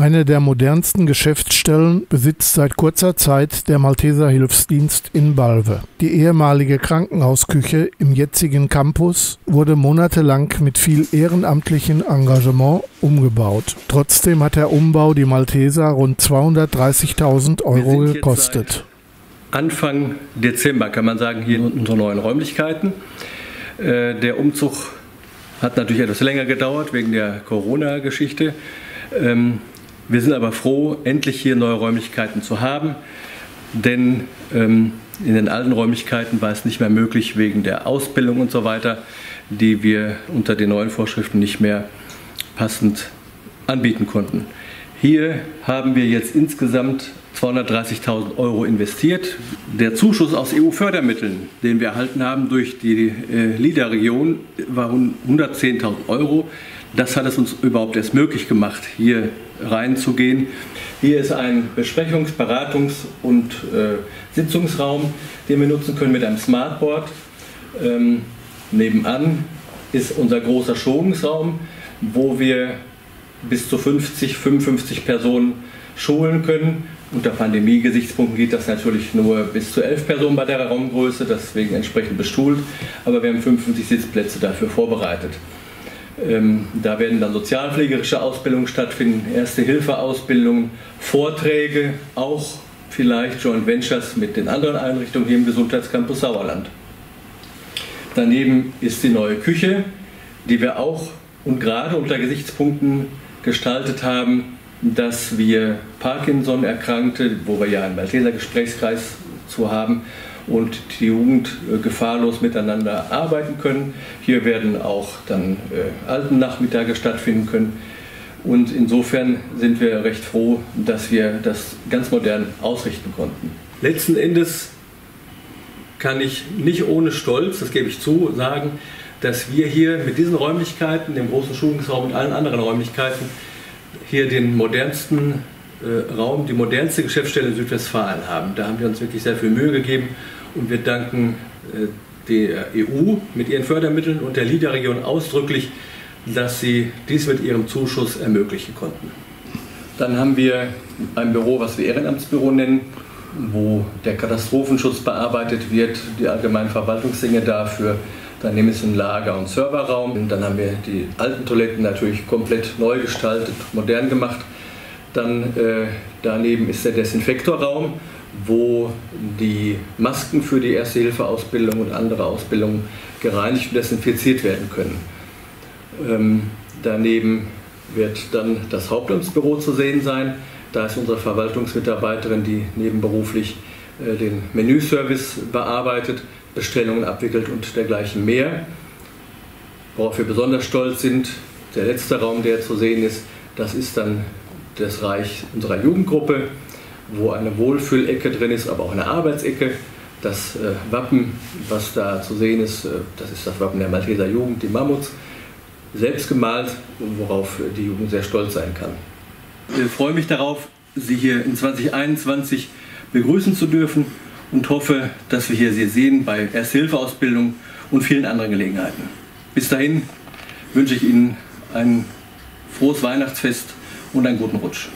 Eine der modernsten Geschäftsstellen besitzt seit kurzer Zeit der Malteser Hilfsdienst in Balve. Die ehemalige Krankenhausküche im jetzigen Campus wurde monatelang mit viel ehrenamtlichem Engagement umgebaut. Trotzdem hat der Umbau die Malteser rund 230.000 Euro gekostet. Anfang Dezember kann man sagen, hier in unseren neuen Räumlichkeiten. Äh, der Umzug hat natürlich etwas länger gedauert wegen der Corona-Geschichte. Ähm, wir sind aber froh, endlich hier neue Räumlichkeiten zu haben, denn ähm, in den alten Räumlichkeiten war es nicht mehr möglich wegen der Ausbildung und so weiter, die wir unter den neuen Vorschriften nicht mehr passend anbieten konnten. Hier haben wir jetzt insgesamt 230.000 Euro investiert. Der Zuschuss aus EU-Fördermitteln, den wir erhalten haben durch die äh, LIDA-Region, war 110.000 Euro. Das hat es uns überhaupt erst möglich gemacht, hier reinzugehen. Hier ist ein Besprechungs-, Beratungs- und äh, Sitzungsraum, den wir nutzen können mit einem Smartboard. Ähm, nebenan ist unser großer Schulungsraum, wo wir bis zu 50, 55 Personen schulen können. Unter Pandemie-Gesichtspunkten geht das natürlich nur bis zu 11 Personen bei der Raumgröße, deswegen entsprechend bestuhlt. Aber wir haben 55 Sitzplätze dafür vorbereitet. Ähm, da werden dann sozialpflegerische Ausbildungen stattfinden, Erste-Hilfe-Ausbildungen, Vorträge, auch vielleicht Joint Ventures mit den anderen Einrichtungen hier im Gesundheitscampus Sauerland. Daneben ist die neue Küche, die wir auch und gerade unter Gesichtspunkten gestaltet haben, dass wir Parkinson-Erkrankte, wo wir ja einen Malteser Gesprächskreis zu haben, und die Jugend äh, gefahrlos miteinander arbeiten können. Hier werden auch dann äh, Altennachmittage stattfinden können. Und insofern sind wir recht froh, dass wir das ganz modern ausrichten konnten. Letzten Endes kann ich nicht ohne Stolz, das gebe ich zu, sagen, dass wir hier mit diesen Räumlichkeiten, dem großen Schulungsraum und allen anderen Räumlichkeiten, hier den modernsten äh, Raum, die modernste Geschäftsstelle in Südwestfalen haben. Da haben wir uns wirklich sehr viel Mühe gegeben und wir danken äh, der EU mit ihren Fördermitteln und der LIDA-Region ausdrücklich, dass sie dies mit ihrem Zuschuss ermöglichen konnten. Dann haben wir ein Büro, was wir Ehrenamtsbüro nennen, wo der Katastrophenschutz bearbeitet wird, die allgemeinen Verwaltungsdinge dafür. Daneben ist ein Lager- und Serverraum. Dann haben wir die alten Toiletten natürlich komplett neu gestaltet, modern gemacht. Dann äh, daneben ist der Desinfektorraum, wo die Masken für die Erste-Hilfe-Ausbildung und andere Ausbildungen gereinigt und desinfiziert werden können. Ähm, daneben wird dann das Hauptamtsbüro zu sehen sein. Da ist unsere Verwaltungsmitarbeiterin, die nebenberuflich äh, den Menüservice bearbeitet, Bestellungen abwickelt und dergleichen mehr. Worauf wir besonders stolz sind, der letzte Raum, der zu sehen ist, das ist dann das Reich unserer Jugendgruppe, wo eine Wohlfühlecke drin ist, aber auch eine Arbeitsecke. Das äh, Wappen, was da zu sehen ist, äh, das ist das Wappen der Malteser Jugend, die Mammuts, selbst gemalt, worauf die Jugend sehr stolz sein kann. Ich freue mich darauf, Sie hier in 2021 begrüßen zu dürfen und hoffe, dass wir hier Sie sehen bei Ersthilfeausbildung und vielen anderen Gelegenheiten. Bis dahin wünsche ich Ihnen ein frohes Weihnachtsfest und einen guten Rutsch.